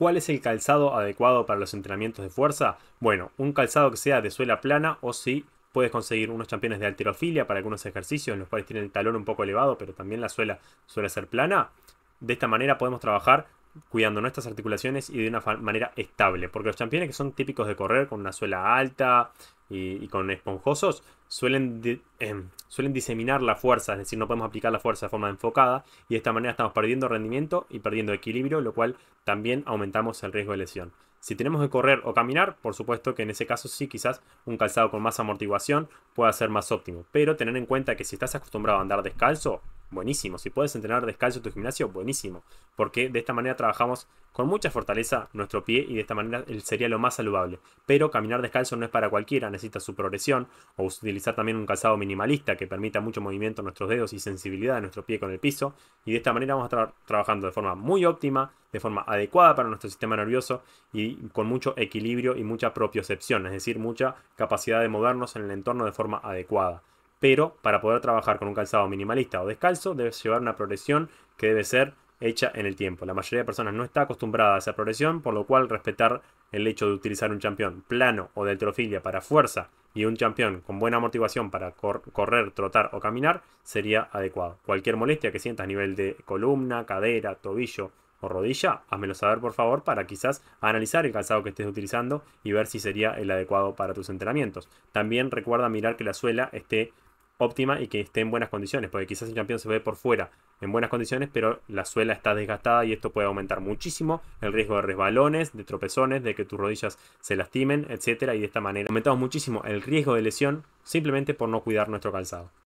¿Cuál es el calzado adecuado para los entrenamientos de fuerza? Bueno, un calzado que sea de suela plana o si puedes conseguir unos campeones de alterofilia para algunos ejercicios en los cuales tienen el talón un poco elevado, pero también la suela suele ser plana. De esta manera podemos trabajar cuidando nuestras articulaciones y de una manera estable. Porque los championes que son típicos de correr con una suela alta y, con esponjosos suelen, em, suelen diseminar la fuerza, es decir, no podemos aplicar la fuerza de forma enfocada y de esta manera estamos perdiendo rendimiento y perdiendo equilibrio, lo cual también aumentamos el riesgo de lesión. Si tenemos que correr o caminar, por supuesto que en ese caso sí, quizás un calzado con más amortiguación pueda ser más óptimo. Pero tener en cuenta que si estás acostumbrado a andar descalzo, buenísimo. Si puedes entrenar descalzo en tu gimnasio, buenísimo. Porque de esta manera trabajamos con mucha fortaleza nuestro pie y de esta manera sería lo más saludable. Pero caminar descalzo no es para cualquiera, necesita su progresión o utilizar también un calzado minimalista que permita mucho movimiento en nuestros dedos y sensibilidad de nuestro pie con el piso. Y de esta manera vamos a estar trabajando de forma muy óptima, de forma adecuada para nuestro sistema nervioso y con mucho equilibrio y mucha propiocepción, es decir, mucha capacidad de movernos en el entorno de forma adecuada pero para poder trabajar con un calzado minimalista o descalzo debes llevar una progresión que debe ser hecha en el tiempo. La mayoría de personas no está acostumbrada a esa progresión, por lo cual respetar el hecho de utilizar un campeón plano o de altrofilia para fuerza y un campeón con buena amortiguación para correr, trotar o caminar sería adecuado. Cualquier molestia que sientas a nivel de columna, cadera, tobillo o rodilla, házmelo saber por favor para quizás analizar el calzado que estés utilizando y ver si sería el adecuado para tus entrenamientos. También recuerda mirar que la suela esté óptima y que esté en buenas condiciones, porque quizás el campeón se ve por fuera en buenas condiciones, pero la suela está desgastada y esto puede aumentar muchísimo el riesgo de resbalones, de tropezones, de que tus rodillas se lastimen, etcétera, y de esta manera aumentamos muchísimo el riesgo de lesión simplemente por no cuidar nuestro calzado.